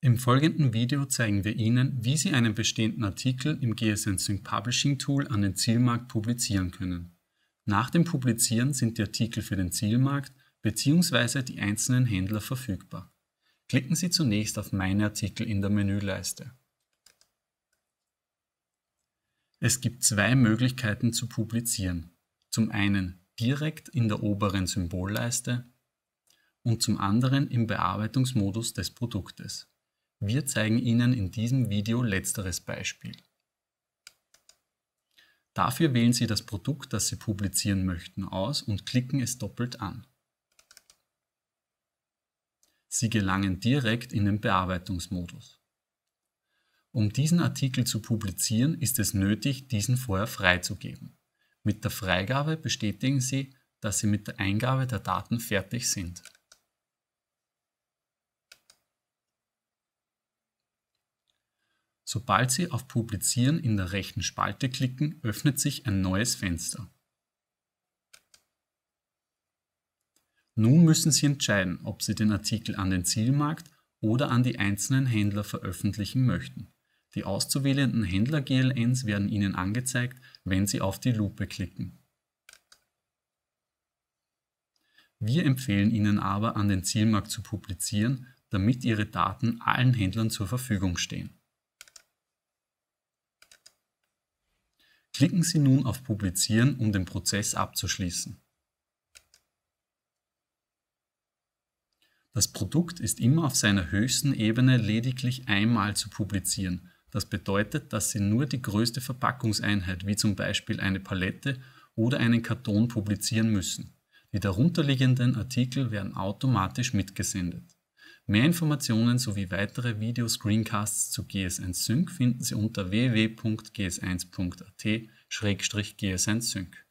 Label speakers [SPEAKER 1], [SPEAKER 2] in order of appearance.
[SPEAKER 1] Im folgenden Video zeigen wir Ihnen, wie Sie einen bestehenden Artikel im GSN Sync Publishing Tool an den Zielmarkt publizieren können. Nach dem Publizieren sind die Artikel für den Zielmarkt bzw. die einzelnen Händler verfügbar. Klicken Sie zunächst auf Meine Artikel in der Menüleiste. Es gibt zwei Möglichkeiten zu publizieren. Zum einen direkt in der oberen Symbolleiste und zum anderen im Bearbeitungsmodus des Produktes. Wir zeigen Ihnen in diesem Video letzteres Beispiel. Dafür wählen Sie das Produkt, das Sie publizieren möchten, aus und klicken es doppelt an. Sie gelangen direkt in den Bearbeitungsmodus. Um diesen Artikel zu publizieren, ist es nötig, diesen vorher freizugeben. Mit der Freigabe bestätigen Sie, dass Sie mit der Eingabe der Daten fertig sind. Sobald Sie auf Publizieren in der rechten Spalte klicken, öffnet sich ein neues Fenster. Nun müssen Sie entscheiden, ob Sie den Artikel an den Zielmarkt oder an die einzelnen Händler veröffentlichen möchten. Die auszuwählenden Händler-GLNs werden Ihnen angezeigt, wenn Sie auf die Lupe klicken. Wir empfehlen Ihnen aber, an den Zielmarkt zu publizieren, damit Ihre Daten allen Händlern zur Verfügung stehen. Klicken Sie nun auf Publizieren, um den Prozess abzuschließen. Das Produkt ist immer auf seiner höchsten Ebene lediglich einmal zu publizieren. Das bedeutet, dass Sie nur die größte Verpackungseinheit, wie zum Beispiel eine Palette oder einen Karton, publizieren müssen. Die darunterliegenden Artikel werden automatisch mitgesendet. Mehr Informationen sowie weitere Video-Screencasts zu GSN Sync finden Sie unter www.gs1.at-gsn Sync.